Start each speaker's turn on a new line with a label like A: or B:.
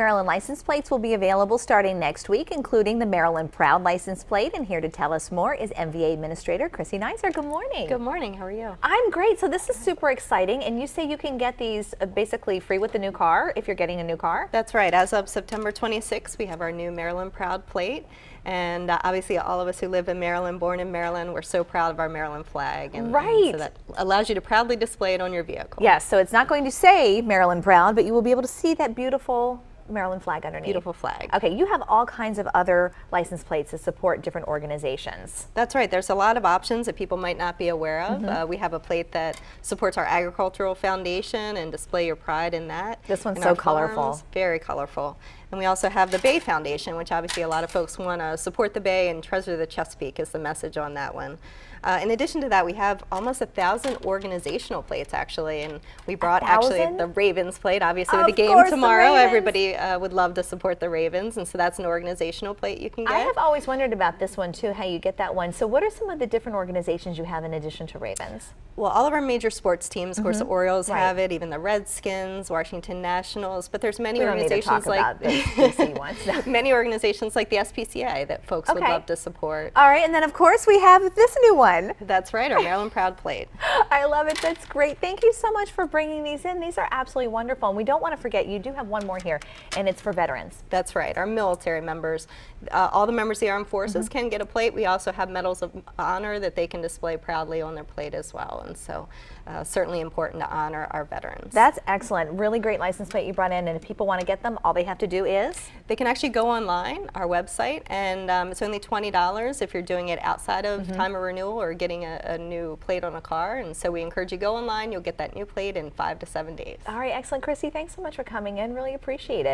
A: Maryland license plates will be available starting next week, including the Maryland Proud license plate. And here to tell us more is MVA Administrator Chrissy Nizer. Good morning.
B: Good morning. How are you?
A: I'm great. So this is super exciting. And you say you can get these uh, basically free with the new car if you're getting a new car?
B: That's right. As of September 26, we have our new Maryland Proud plate. And uh, obviously, all of us who live in Maryland, born in Maryland, we're so proud of our Maryland flag. And,
A: right.
B: And so that allows you to proudly display it on your vehicle.
A: Yes. So it's not going to say Maryland Proud, but you will be able to see that beautiful Maryland flag underneath.
B: Beautiful flag.
A: Okay, you have all kinds of other license plates to support different organizations.
B: That's right. There's a lot of options that people might not be aware of. Mm -hmm. uh, we have a plate that supports our agricultural foundation and display your pride in that.
A: This one's so colorful. Farms.
B: Very colorful. And we also have the Bay Foundation, which obviously a lot of folks want to support the Bay and treasure the Chesapeake is the message on that one. Uh, in addition to that, we have almost a thousand organizational plates actually, and we brought actually the Ravens plate. Obviously,
A: of
B: with the game tomorrow, everybody uh, would love to support the Ravens, and so that's an organizational plate you can get.
A: I have always wondered about this one too, how you get that one. So, what are some of the different organizations you have in addition to Ravens?
B: Well, all of our major sports teams, of mm -hmm. course, the mm-hmm. Orioles right. have it, even the Redskins, Washington Nationals, but there's many organizations like many organizations like the SPCA that folks okay. would love to support.
A: All right, and then of course we have this new one.
B: That's right, our Maryland Proud plate.
A: I love it. That's great. Thank you so much for bringing these in. These are absolutely wonderful. And we don't want to forget, you do have one more here, and it's for veterans.
B: That's right, our military members. Uh, all the members of the armed forces mm -hmm. can get a plate. We also have medals of honor that they can display proudly on their plate as well. And so uh, certainly important to honor our veterans.
A: That's excellent. Really great license plate you brought in. And if people want to get them, all they have to do is?
B: They can actually go online, our website, and um, it's only $20 if you're doing it outside of mm -hmm. time of renewal or getting a, a, new plate on a car. And so we encourage you go online. You'll get that new plate in five to seven days.
A: All right, excellent. Chrissy, thanks so much for coming in. Really appreciate it.